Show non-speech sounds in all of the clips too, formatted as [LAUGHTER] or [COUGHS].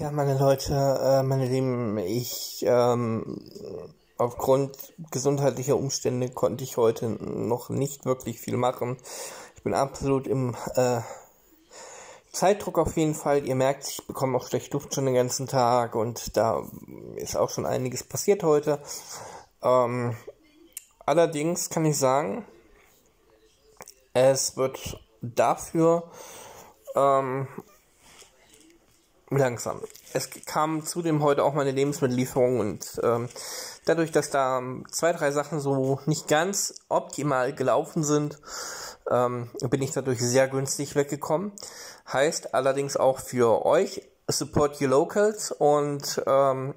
Ja, meine Leute, äh, meine Lieben, ich ähm, aufgrund gesundheitlicher Umstände konnte ich heute noch nicht wirklich viel machen. Ich bin absolut im äh, Zeitdruck auf jeden Fall. Ihr merkt, ich bekomme auch schlecht Luft schon den ganzen Tag und da ist auch schon einiges passiert heute. Ähm, allerdings kann ich sagen, es wird dafür ähm, langsam. Es kam zudem heute auch meine Lebensmittellieferung und ähm, dadurch, dass da zwei, drei Sachen so nicht ganz optimal gelaufen sind, ähm, bin ich dadurch sehr günstig weggekommen. Heißt allerdings auch für euch, support your locals und ähm,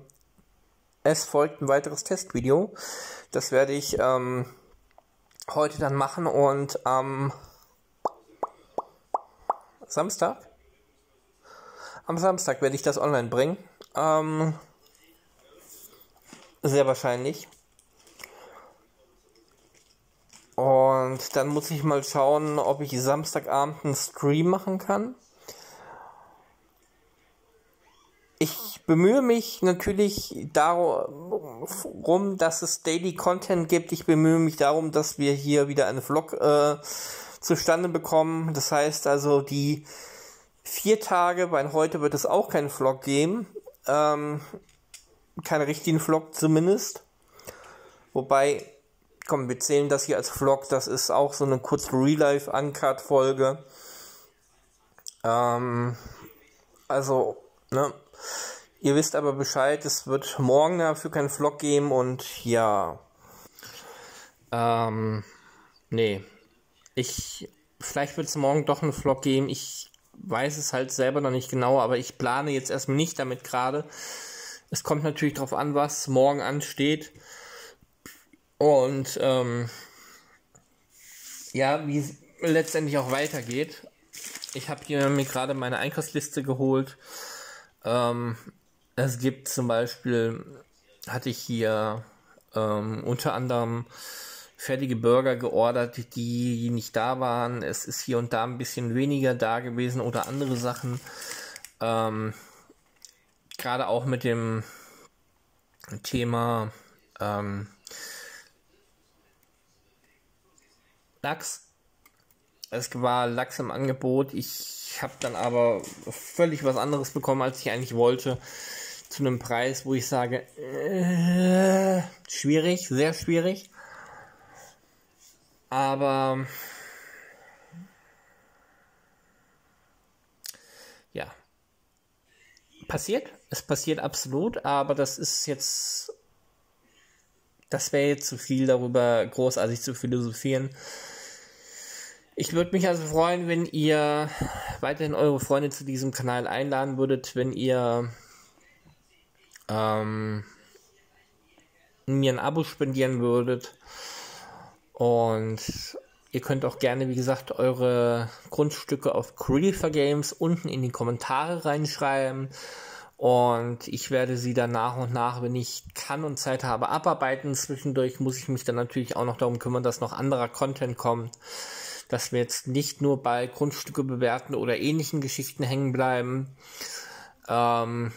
es folgt ein weiteres Testvideo. Das werde ich ähm, heute dann machen und am Samstag am Samstag werde ich das online bringen. Ähm, sehr wahrscheinlich. Und dann muss ich mal schauen, ob ich Samstagabend einen Stream machen kann. Ich bemühe mich natürlich darum, dass es Daily Content gibt. Ich bemühe mich darum, dass wir hier wieder einen Vlog äh, zustande bekommen. Das heißt also, die vier Tage, weil heute wird es auch keinen Vlog geben. Ähm, keinen richtigen Vlog zumindest. Wobei, komm, wir zählen das hier als Vlog. Das ist auch so eine kurze Real-Life-Uncut-Folge. Ähm, also, ne. Ihr wisst aber Bescheid, es wird morgen dafür keinen Vlog geben und ja. Ähm, nee. Ich, vielleicht wird es morgen doch einen Vlog geben. Ich weiß es halt selber noch nicht genau, aber ich plane jetzt erstmal nicht damit gerade. Es kommt natürlich darauf an, was morgen ansteht. Und ähm, ja, wie es letztendlich auch weitergeht. Ich habe hier mir gerade meine Einkaufsliste geholt. Ähm, es gibt zum Beispiel, hatte ich hier ähm, unter anderem fertige Burger geordert, die nicht da waren. Es ist hier und da ein bisschen weniger da gewesen oder andere Sachen. Ähm, Gerade auch mit dem Thema ähm, Lachs. Es war Lachs im Angebot. Ich habe dann aber völlig was anderes bekommen, als ich eigentlich wollte. Zu einem Preis, wo ich sage, äh, schwierig, sehr schwierig. Aber ja, passiert. Es passiert absolut, aber das ist jetzt, das wäre jetzt zu viel darüber großartig zu philosophieren. Ich würde mich also freuen, wenn ihr weiterhin eure Freunde zu diesem Kanal einladen würdet, wenn ihr ähm, mir ein Abo spendieren würdet. Und ihr könnt auch gerne, wie gesagt, eure Grundstücke auf Creeper Games unten in die Kommentare reinschreiben. Und ich werde sie dann nach und nach, wenn ich kann und Zeit habe, abarbeiten. Zwischendurch muss ich mich dann natürlich auch noch darum kümmern, dass noch anderer Content kommt. Dass wir jetzt nicht nur bei Grundstücke bewerten oder ähnlichen Geschichten hängen bleiben. Ähm,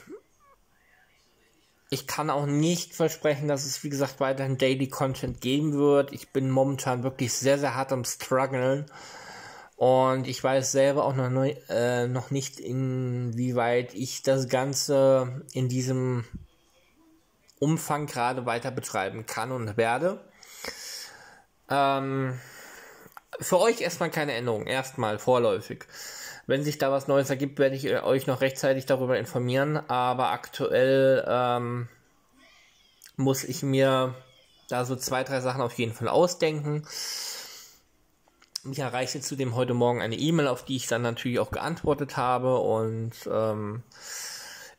ich kann auch nicht versprechen, dass es, wie gesagt, weiterhin Daily Content geben wird. Ich bin momentan wirklich sehr, sehr hart am struggeln. Und ich weiß selber auch noch, äh, noch nicht, inwieweit ich das Ganze in diesem Umfang gerade weiter betreiben kann und werde. Ähm, für euch erstmal keine Änderung, erstmal vorläufig. Wenn sich da was Neues ergibt, werde ich äh, euch noch rechtzeitig darüber informieren. Aber aktuell ähm, muss ich mir da so zwei, drei Sachen auf jeden Fall ausdenken. Mich erreichte zudem heute Morgen eine E-Mail, auf die ich dann natürlich auch geantwortet habe. Und ähm,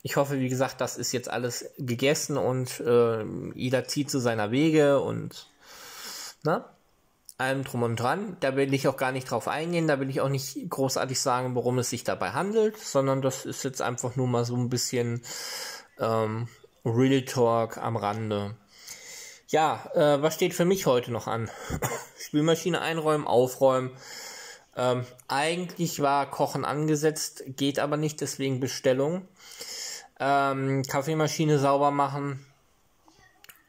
ich hoffe, wie gesagt, das ist jetzt alles gegessen und äh, jeder zieht zu seiner Wege und na, allem drum und dran. Da will ich auch gar nicht drauf eingehen, da will ich auch nicht großartig sagen, worum es sich dabei handelt, sondern das ist jetzt einfach nur mal so ein bisschen ähm, Real Talk am Rande. Ja, äh, was steht für mich heute noch an? [COUGHS] Spülmaschine einräumen, aufräumen. Ähm, eigentlich war Kochen angesetzt, geht aber nicht, deswegen Bestellung. ähm, Kaffeemaschine sauber machen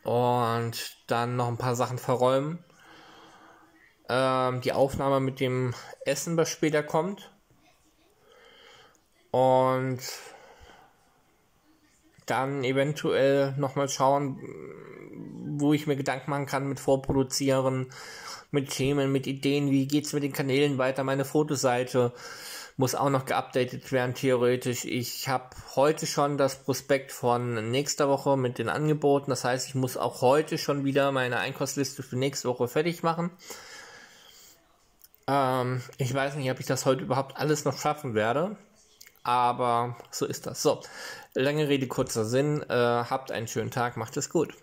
und dann noch ein paar Sachen verräumen. Ähm, die Aufnahme mit dem Essen, was später kommt. Und dann eventuell nochmal schauen, wo ich mir Gedanken machen kann mit Vorproduzieren, mit Themen, mit Ideen, wie geht es mit den Kanälen weiter, meine Fotoseite muss auch noch geupdatet werden, theoretisch. Ich habe heute schon das Prospekt von nächster Woche mit den Angeboten. Das heißt, ich muss auch heute schon wieder meine Einkaufsliste für nächste Woche fertig machen. Ähm, ich weiß nicht, ob ich das heute überhaupt alles noch schaffen werde. Aber so ist das. So, lange Rede, kurzer Sinn. Äh, habt einen schönen Tag, macht es gut.